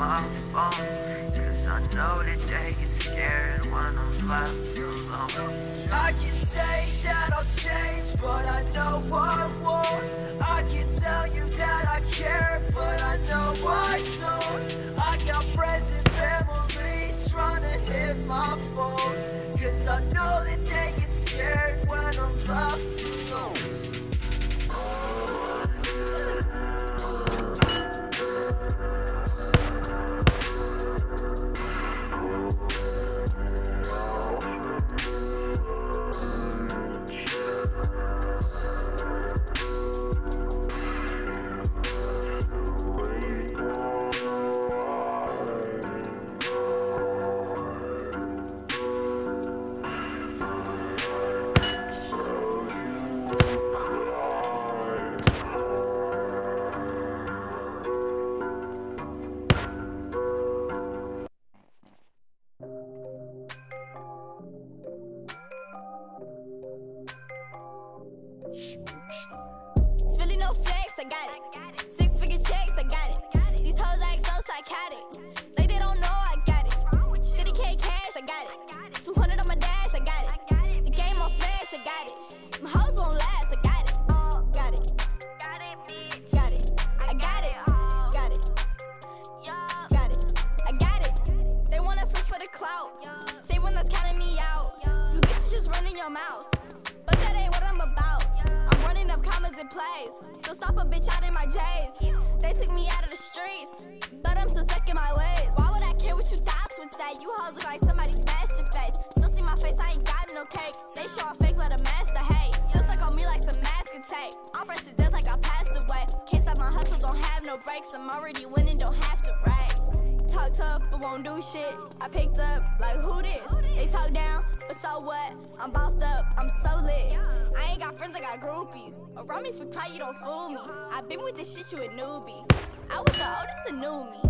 my phone. Cause I know that they get scared when I'm left alone. I can say that I'll change, but I know I won't. I can tell you that I care, but I know I don't. I got friends and family trying to hit my phone. Cause I know It's really no flex, I got it. Six figure checks, I got it. These hoes act so psychotic. Like they don't know I got it. 30k cash, I got it. 200 on my dash, I got it. The game on smash, I got it. Them hoes won't last, I got it. Got it. Got it, bitch. Got it. I got it. Got it. Got it. I got it. They wanna flip for the clout. Say one that's counting me out. You bitches just running your mouth. Plays. Still stop a bitch out in my J's. They took me out of the streets, but I'm still stuck in my ways. Why would I care what you thoughts would say? You hoes look like somebody smashed your face. Still see my face, I ain't got no cake. They show a fake, let a master hate. Still stuck on me like some masking tape. I'm fresh to death like I passed away. Can't stop my hustle, don't have no breaks. I'm already winning, don't have to race. Talk tough, but won't do shit. I picked up, like who this? They talk down, but so what? I'm bossed up, I'm so lit. I ain't got friends, I got groupies. Around me for clout, you don't fool me. I've been with this shit, you a newbie. I was the oldest and knew me.